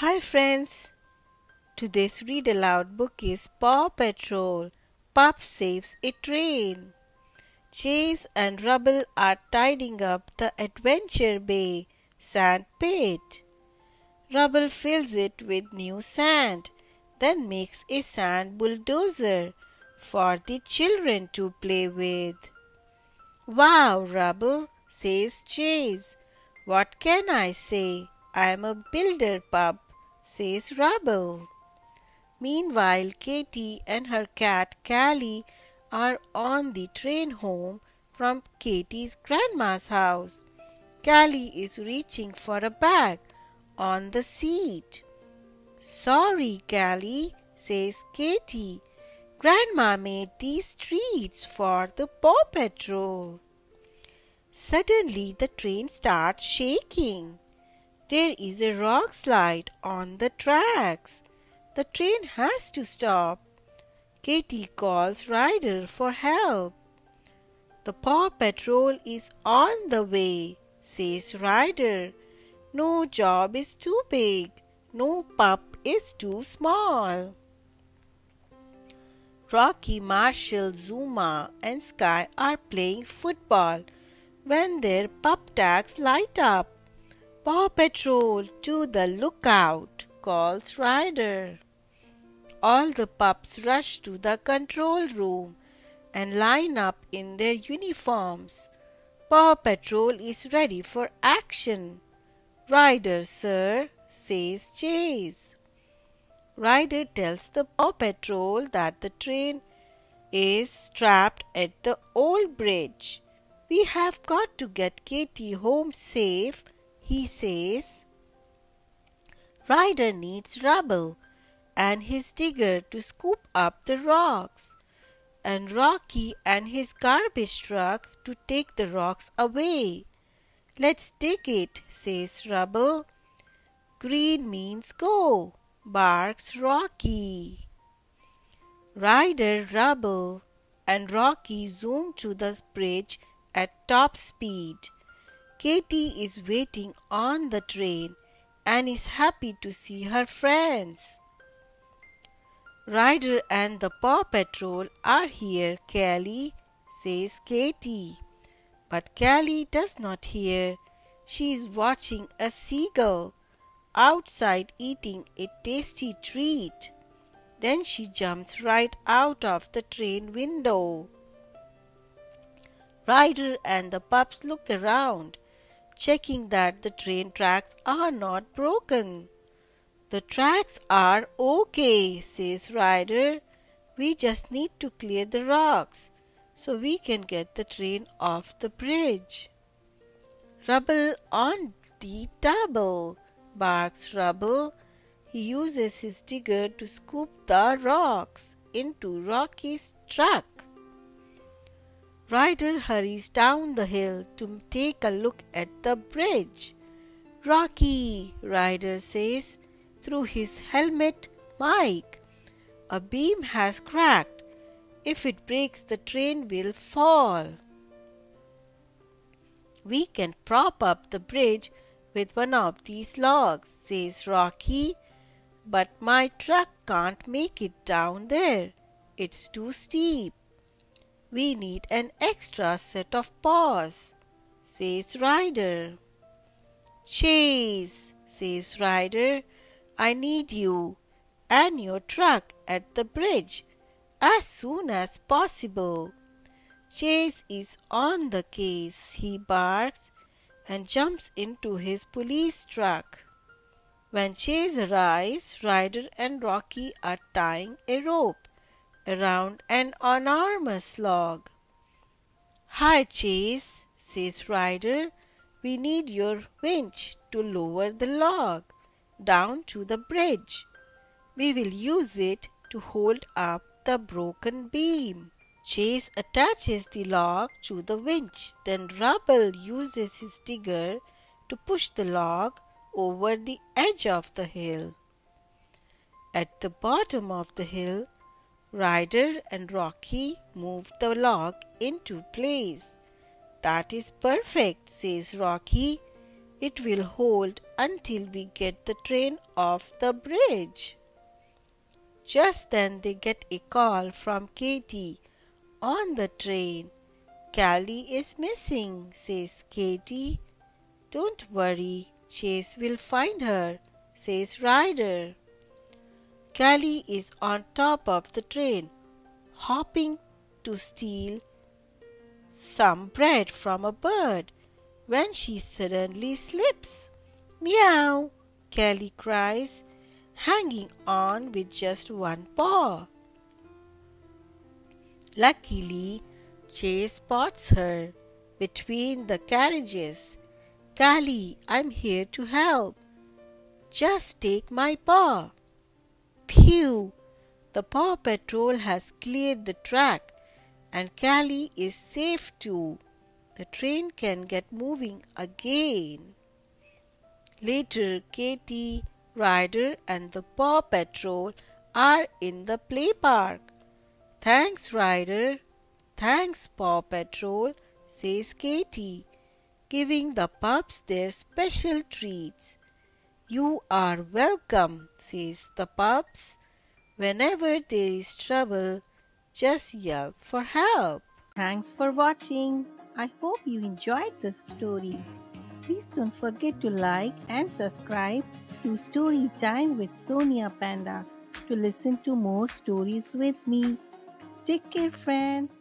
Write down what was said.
Hi friends. Today's read aloud book is Paw Patrol. Pup saves a train. Chase and Rubble are tidying up the Adventure Bay sand pit. Rubble fills it with new sand, then makes a sand bulldozer for the children to play with. Wow, Rubble, says Chase. What can I say? I'm a builder pup, says Rubble. Meanwhile, Katie and her cat Cali are on the train home from Katie's grandma's house. Cali is reaching for a bag on the seat. Sorry, Cali, says Katie. Grandma made these treats for the Paw Patrol. Suddenly, the train starts shaking. There is a rock slide on the tracks. The train has to stop. Katie calls Ryder for help. The Paw Patrol is on the way, says Ryder. No job is too big. No pup is too small. Rocky, Marshall, Zuma, and Sky are playing football when their pup tags light up. Paw Patrol to the lookout, calls Ryder. All the pups rush to the control room and line up in their uniforms. Paw Patrol is ready for action. Ryder, sir, says Chase. Ryder tells the Paw Patrol that the train is trapped at the old bridge. We have got to get Katie home safe, he says. Ryder needs rubble and his digger to scoop up the rocks, and Rocky and his garbage truck to take the rocks away. Let's dig it, says Rubble. Green means go, barks Rocky. Ryder, Rubble, and Rocky zoom to the bridge at top speed. Katie is waiting on the train and is happy to see her friends. Ryder and the Paw Patrol are here, Cali, says Katie. But Cali does not hear. She is watching a seagull outside eating a tasty treat. Then she jumps right out of the train window. Ryder and the pups look around, checking that the train tracks are not broken. The tracks are okay, says Ryder. We just need to clear the rocks so we can get the train off the bridge. Rubble on the table, barks Rubble. He uses his digger to scoop the rocks into Rocky's truck. Ryder hurries down the hill to take a look at the bridge. Rocky, Ryder says through his helmet mic. A beam has cracked. If it breaks, the train will fall. We can prop up the bridge with one of these logs, says Rocky, but my truck can't make it down there. It's too steep. We need an extra set of paws, says Ryder. Chase, says Ryder, I need you and your truck at the bridge as soon as possible. Chase is on the case, he barks and jumps into his police truck. When Chase arrives, Ryder and Rocky are tying a rope around an enormous log. Hi, Chase, says Ryder. We need your winch to lower the log down to the bridge. We will use it to hold up the broken beam. Chase attaches the log to the winch. Then Rubble uses his digger to push the log over the edge of the hill. At the bottom of the hill, Ryder and Rocky move the log into place. That is perfect, says Rocky. It will hold until we get the train off the bridge. Just then they get a call from Katie. On the train, Cali is missing, says Katie. Don't worry, Chase will find her, says Ryder. Cali is on top of the train, hopping to steal some bread from a bird when she suddenly slips. Meow! Cali cries, hanging on with just one paw. Luckily, Chase spots her between the carriages. Cali, I'm here to help. Just take my paw. Phew! The Paw Patrol has cleared the track and Cali is safe too. The train can get moving again. Later, Katie, Ryder, and the Paw Patrol are in the play park. Thanks, Ryder. Thanks, Paw Patrol, says Katie, giving the pups their special treats. You are welcome, says the pups. Whenever there is trouble, just yell for help. Thanks for watching. I hope you enjoyed this story. Please don't forget to like and subscribe to Story Time with Sonia Panda to listen to more stories with me. Take care, friends.